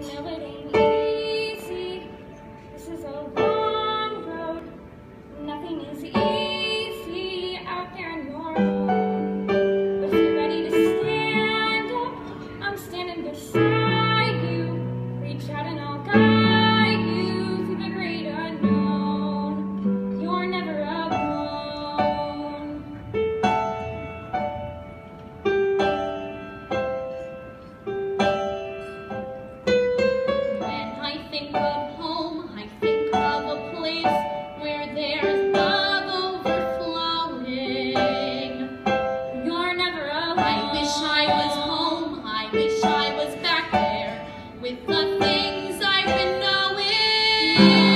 never ending. Thank you.